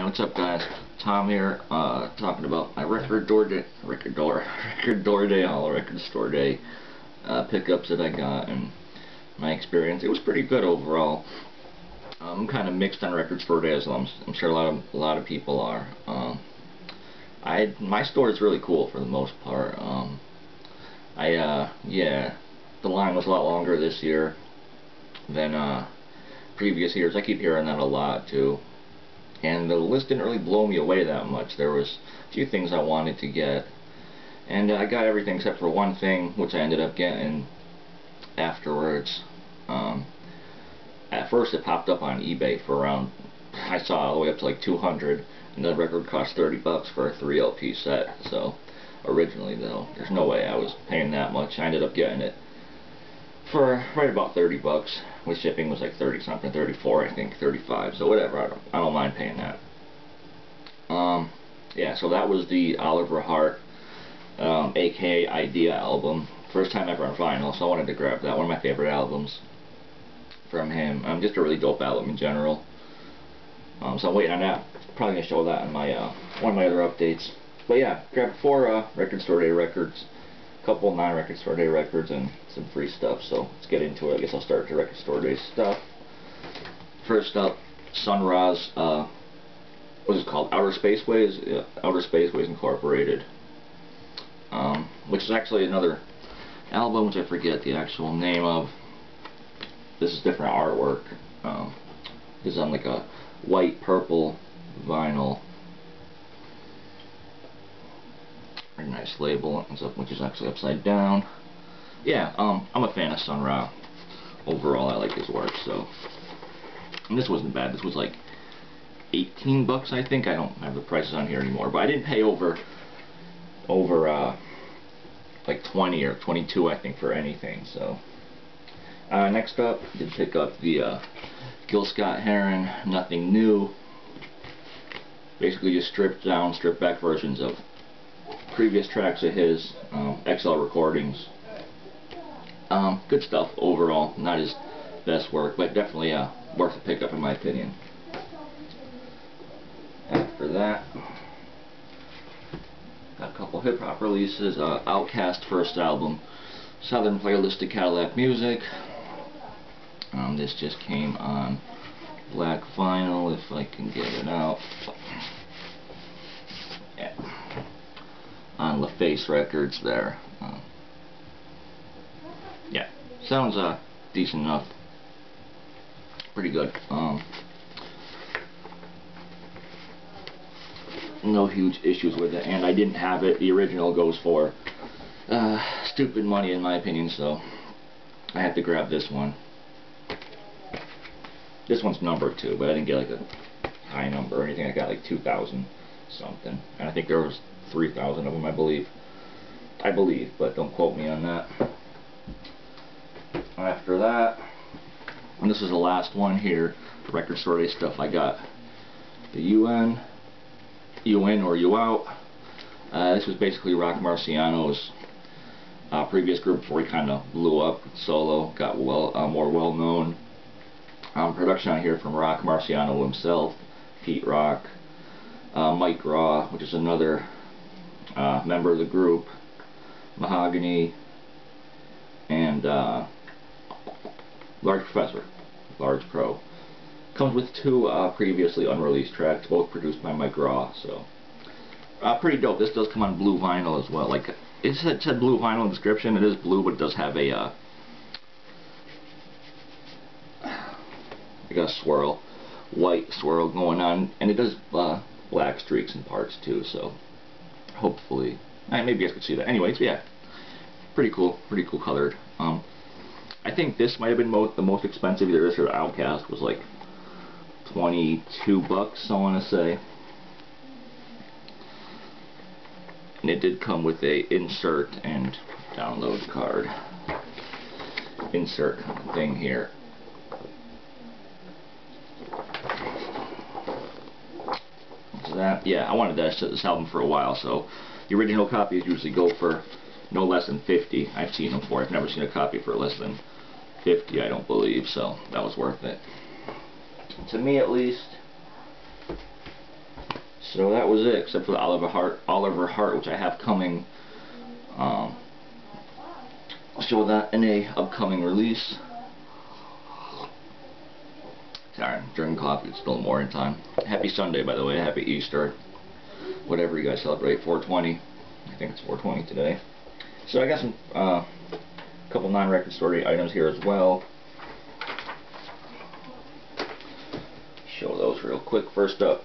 Hey, what's up guys? Tom here, uh, talking about my record door day, record door, record door day, all record store day, uh, pickups that I got and my experience. It was pretty good overall. I'm kind of mixed on record store days. I'm, I'm sure a lot of a lot of people are. Um, I my store is really cool for the most part. Um, I uh, yeah, the line was a lot longer this year than uh, previous years. I keep hearing that a lot too and the list didn't really blow me away that much. There was a few things I wanted to get, and I got everything except for one thing, which I ended up getting afterwards. Um, at first, it popped up on eBay for around, I saw all the way up to like 200, and the record cost 30 bucks for a 3 LP set. So, originally though, there's no way I was paying that much. I ended up getting it for right about 30 bucks. With shipping was like 30 something, 34 I think, 35. So whatever, I don't, I don't mind paying that. Um, yeah, so that was the Oliver Hart, um, aka Eyedea album. First time ever on vinyl, so I wanted to grab that. One of my favorite albums from him. Um, just a really dope album in general. Um, so I'm waiting on that. Probably gonna show that in my uh, one of my other updates. But yeah, grab four uh, record store day records couple non-record store day records and some free stuff. So let's get into it. I guess I'll start with the record store day stuff. First up, Sun Ra's. Uh, what is it called? Outer Spaceways? Yeah, Outer Spaceways Incorporated. Um, which is actually another album which I forget the actual name of. This is different artwork. Um, this is on like a white purple vinyl Very nice label, which is actually upside down. Yeah, um, I'm a fan of Sun Ra. Overall, I like his work, so. And this wasn't bad. This was like 18 bucks, I think. I don't have the prices on here anymore, but I didn't pay over, over, uh, like 20 or 22, I think, for anything, so. Uh, next up, did pick up the, uh, Gil Scott-Heron, Nothing New. Basically just stripped down, stripped back versions of previous tracks of his, um, XL recordings. Um, good stuff overall, not his best work, but definitely uh, worth a pickup in my opinion. After that, got a couple hip hop releases. Uh, OutKast first album, Southernplayalisticadillacmuzik. Um, this just came on black vinyl, if I can get it out. On LaFace Records there. Uh, yeah, sounds uh, decent enough. Pretty good. Um, no huge issues with it, and I didn't have it. The original goes for uh, stupid money in my opinion, so I had to grab this one. This one's number two, but I didn't get like a high number or anything. I got like 2,000 something, and I think there was 3,000 of them, I believe. I believe, but don't quote me on that. After that, and this is the last one here, the record store stuff, I got the UN, UN or U Out. Uh, this was basically Roc Marciano's uh, previous group before he kind of blew up solo, got well uh, more well known. Um, production on here from Roc Marciano himself, Pete Rock, uh, Mic Raw, which is another uh, member of the group, Mahogany, and uh, Large Professor, Large Pro. Comes with two uh, previously unreleased tracks, both produced by Mic Raw, so uh, pretty dope. This does come on blue vinyl as well. Like it said, said blue vinyl in description. It is blue, but it does have a uh, a swirl, white swirl going on, and it does uh, black streaks in parts too. So hopefully. Uh, maybe you guys could see that. Anyways, yeah. Pretty cool. Pretty cool colored. Um, I think this might have been the most expensive either this or OutKast was like 22 bucks, I want to say. And it did come with a insert and download card. Insert thing here. That. Yeah, I wanted this, this album for a while, so the original copies usually go for no less than 50. I've seen them for. I've never seen a copy for less than 50, I don't believe, so that was worth it. To me, at least. So that was it, except for the Oliver Hart, Oliver Hart, which I have coming. Um, I'll show that in a upcoming release. Sorry, drinking coffee. It's still morning time. Happy Sunday, by the way. Happy Easter. Whatever you guys celebrate. 420. I think it's 420 today. So I got some uh, couple non-record story items here as well. Show those real quick. First up,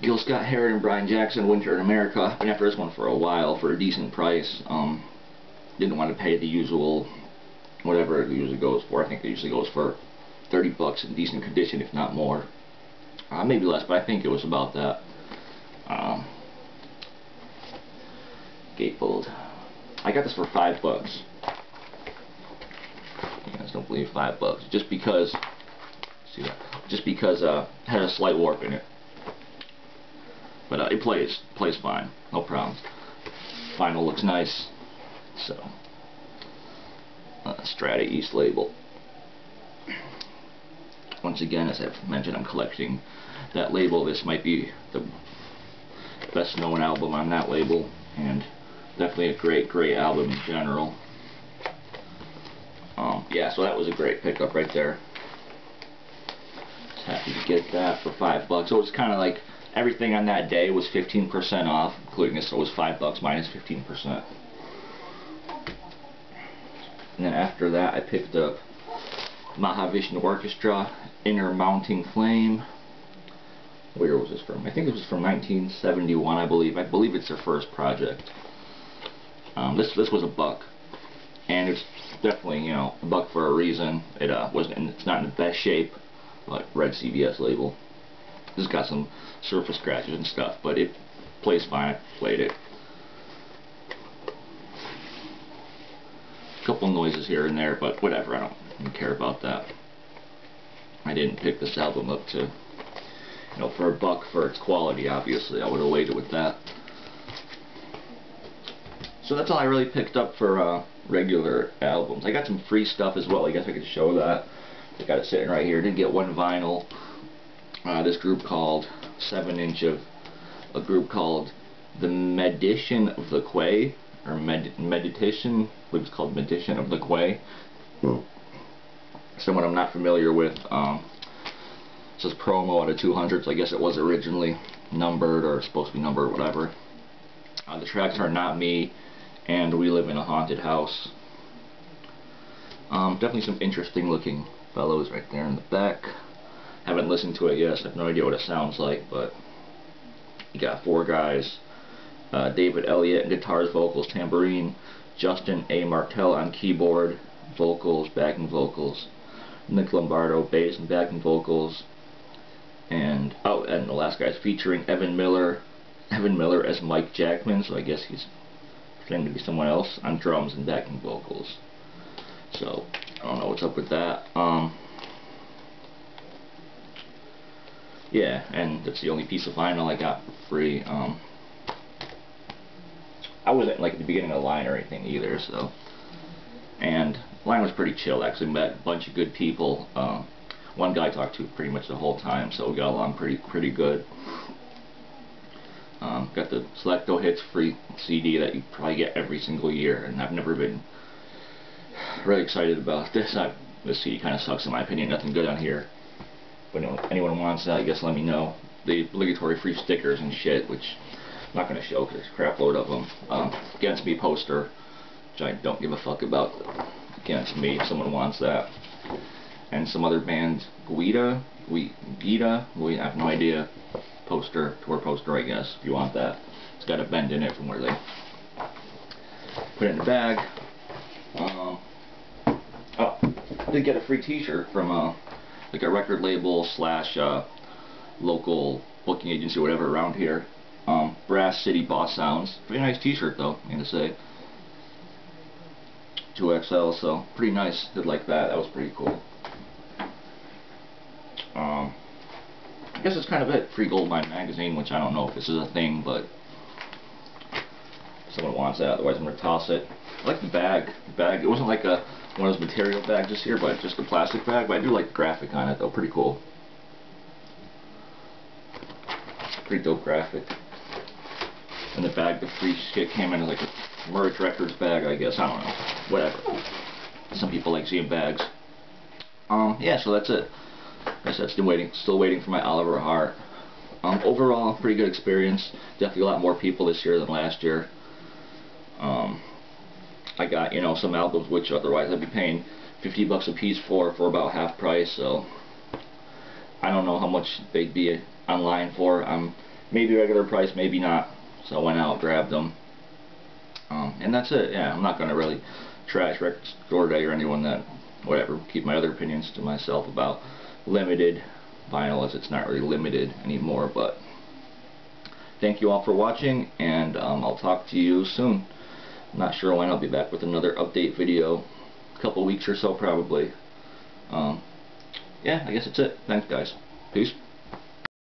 Gil Scott Heron and Brian Jackson, Winter in America. Been after this one for a while for a decent price. Um, didn't want to pay the usual, whatever it usually goes for. I think it usually goes for 30 bucks in decent condition, if not more. Uh, maybe less, but I think it was about that. Um, gatefold. I got this for five bucks. You guys don't believe five bucks, just because. See that? Just because uh, it had a slight warp in it. But uh, it plays, plays fine, no problem. Vinyl looks nice, so. Uh, Strata East label. Once again, as I've mentioned, I'm collecting that label. This might be the best known album on that label, and definitely a great, great album in general. Um, yeah, so that was a great pickup right there. Just happy to get that for five bucks. So it's kind of like everything on that day was 15% off, including this, so it was five bucks minus 15%. And then after that, I picked up Mahavishnu Orchestra, Inner Mounting Flame. Where was this from? I think it was from 1971, I believe. I believe it's their first project. Um, this this was a buck, and it's definitely you know a buck for a reason. It uh, wasn't. It's not in the best shape, like red CBS label. This got some surface scratches and stuff, but it plays fine. I played it. Couple noises here and there, but whatever. I don't care about that. I didn't pick this album up to, you know, for a buck for its quality. Obviously, I would have waited with that. So that's all I really picked up for uh, regular albums. I got some free stuff as well. I guess I could show that. I got it sitting right here. Didn't get one vinyl. Uh, this group called 7 Inch of a group called The Medition of the Quay or Med Meditation. I believe it's called Medition of the Quay. Mm. Someone I'm not familiar with. Um, it says promo out of 200s. I guess it was originally numbered or supposed to be numbered or whatever. Uh, the tracks are Not Me and We Live in a Haunted House. Um, definitely some interesting looking fellows right there in the back. Haven't listened to it yet, so I have no idea what it sounds like, but you got four guys. Uh, David Elliott guitars, vocals, tambourine. Justin A. Martell on keyboard, vocals, backing vocals. Nick Lombardo, bass and backing vocals. And, oh, and the last guy's featuring Evan Miller. Evan Miller as Mike Jackman, so I guess he's pretending to be someone else on drums and backing vocals. So, I don't know what's up with that. Um, yeah, and that's the only piece of vinyl I got for free. Um, I wasn't like at the beginning of the line or anything either, so. And line was pretty chill. Actually, met a bunch of good people. Um, one guy I talked to pretty much the whole time, so we got along pretty pretty good. Um, got the Selecto Hits free CD that you probably get every single year, and I've never been really excited about this. I, this CD kind of sucks in my opinion. Nothing good on here. But if anyone wants that, I guess let me know. The obligatory free stickers and shit, which not going to show because a crap load of them. Um, Against Me poster, which I don't give a fuck about. Against Me, if someone wants that. And some other band, Guida, we Guida, I have no idea. Poster, tour poster, I guess, if you want that. It's got a bend in it from where they put it in the bag. Um, oh, I did get a free t-shirt from uh, like a record label slash uh, local booking agency or whatever around here. Um, Brass City Boss Sounds. Pretty nice t-shirt though, I'm gonna say. 2XL, so pretty nice. Did like that. That was pretty cool. Um, I guess it's kind of it. Free Goldmine magazine, which I don't know if this is a thing, but someone wants that. Otherwise, I'm gonna toss it. I like the bag. The bag. It wasn't like a one of those material bags just here, but just a plastic bag. But I do like the graphic on it, though. Pretty cool. pretty dope graphic. And the bag, the free shit came in like a Merge Records bag, I guess. I don't know. Whatever. Some people like seeing bags. Um, yeah, so that's it. I guess that's still waiting, still waiting for my Oliver Hart. Um, overall, pretty good experience. Definitely a lot more people this year than last year. Um, I got, you know, some albums which otherwise I'd be paying 50 bucks a piece for, for about half price, so I don't know how much they'd be online for. Um, maybe regular price, maybe not. So I went out, grabbed them. Um, and that's it, yeah, I'm not going to really trash Record Store Day or anyone that, whatever, keep my other opinions to myself about limited vinyl as it's not really limited anymore, but thank you all for watching, and um, I'll talk to you soon. I'm not sure when I'll be back with another update video, a couple weeks or so probably. Um, yeah, I guess that's it. Thanks guys. Peace.